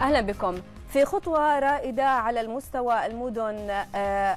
أهلا بكم. في خطوة رائدة على المستوى المدن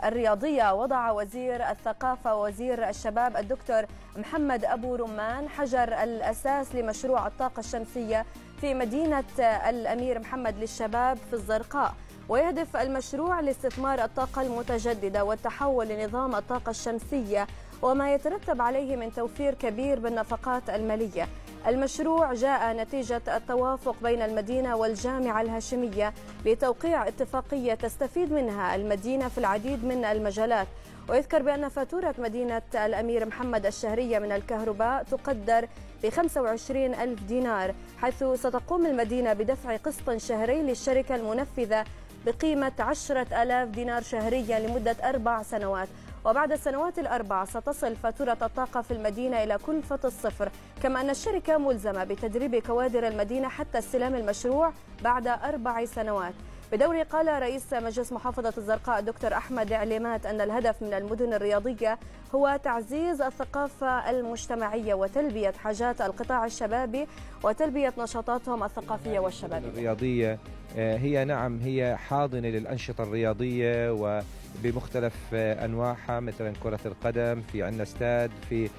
الرياضية وضع وزير الثقافة ووزير الشباب الدكتور محمد أبو رمان حجر الأساس لمشروع الطاقة الشمسية في مدينة الأمير محمد للشباب في الزرقاء. ويهدف المشروع لاستثمار الطاقة المتجددة والتحول لنظام الطاقة الشمسية وما يترتب عليه من توفير كبير بالنفقات المالية. المشروع جاء نتيجة التوافق بين المدينة والجامعة الهاشمية لتوقيع اتفاقية تستفيد منها المدينة في العديد من المجالات. ويذكر بأن فاتورة مدينة الأمير محمد الشهرية من الكهرباء تقدر ب 25 ألف دينار حيث ستقوم المدينة بدفع قسط شهري للشركة المنفذة بقيمة 10 ألاف دينار شهريا لمدة أربع سنوات. وبعد السنوات الأربع ستصل فاتورة الطاقة في المدينة إلى كلفة الصفر كما أن الشركة ملزمة بتدريب كوادر المدينة حتى استلام المشروع بعد أربع سنوات. بدوره قال رئيس مجلس محافظة الزرقاء الدكتور أحمد عليمات أن الهدف من المدن الرياضية هو تعزيز الثقافة المجتمعية وتلبية حاجات القطاع الشبابي وتلبية نشاطاتهم الثقافية والشبابية. الرياضية هي نعم هي حاضنة للأنشطة الرياضية وبمختلف أنواعها مثلا كرة القدم في عندنا استاد في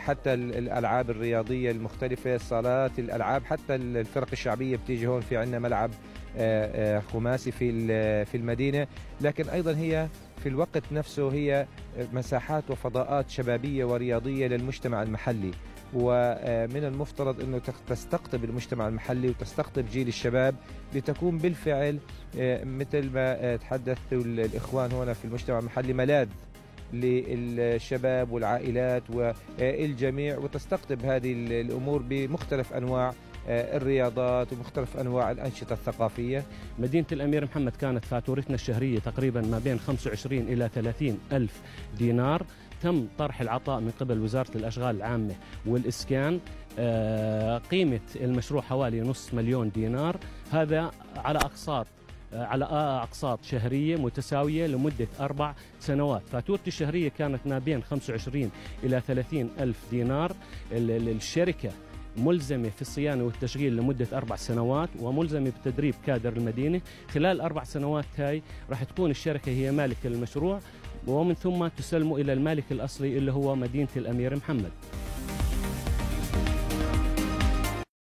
حتى الألعاب الرياضية المختلفة الصالات الألعاب حتى الفرق الشعبية بتيجي هون في عندنا ملعب خماسي في في المدينة. لكن أيضا هي في الوقت نفسه هي مساحات وفضاءات شبابية ورياضية للمجتمع المحلي. ومن المفترض إنه تستقطب المجتمع المحلي وتستقطب جيل الشباب لتكون بالفعل مثل ما تحدث الإخوان هنا في المجتمع المحلي ملاذ للشباب والعائلات والجميع وتستقطب هذه الأمور بمختلف أنواع. الرياضات ومختلف أنواع الأنشطة الثقافية. مدينة الأمير محمد كانت فاتورتنا الشهرية تقريبا ما بين 25 إلى 30 ألف دينار. تم طرح العطاء من قبل وزارة الأشغال العامة والإسكان. قيمة المشروع حوالي نصف مليون دينار. هذا على أقساط على أقساط شهرية متساوية لمدة أربع سنوات. فاتورتي الشهرية كانت ما بين 25 إلى 30 ألف دينار. الشركة ملزمة في الصيانة والتشغيل لمدة أربع سنوات وملزمة بتدريب كادر المدينة. خلال أربع سنوات هاي راح تكون الشركة هي مالك المشروع ومن ثم تسلم إلى المالك الأصلي اللي هو مدينة الأمير محمد.